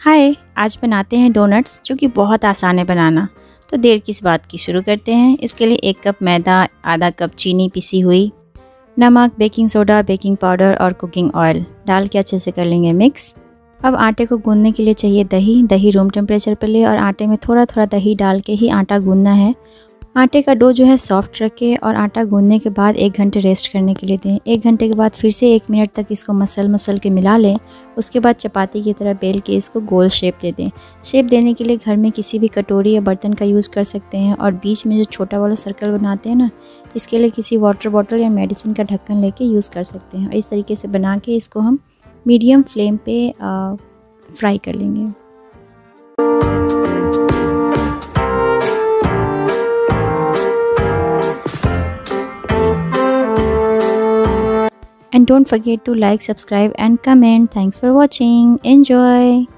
हाय, आज बनाते हैं डोनट्स जो कि बहुत आसान है बनाना। तो देर किस बात की शुरू करते हैं? इसके लिए एक कप मैदा, आधा कप चीनी पिसी हुई, नमक बेकिंग सोडा बेकिंग पाउडर और कुकिंग ऑयल डाल के अच्छे से कर लेंगे मिक्स अब आटे को गूंदने के लिए चाहिए दही। दही रूम टेम्परेचर पर ले और आटे में थोड़ा थोड़ा दही डाल के ही आटा गूंदना है। आटे का डो जो है सॉफ्ट रखें और आटा गूंदने के बाद एक घंटे रेस्ट करने के लिए दें। एक घंटे के बाद फिर से एक मिनट तक इसको मसल मसल के मिला लें। उसके बाद चपाती की तरह बेल के इसको गोल शेप दे दें। शेप देने के लिए घर में किसी भी कटोरी या बर्तन का यूज़ कर सकते हैं और बीच में जो छोटा वाला सर्कल बनाते हैं ना, इसके लिए किसी वाटर बॉटल या मेडिसिन का ढक्कन लेके यूज़ कर सकते हैं। और इस तरीके से बना के इसको हम मीडियम फ्लेम पे फ्राई कर लेंगे। And don't forget to like subscribe and comment. Thanks for watching. Enjoy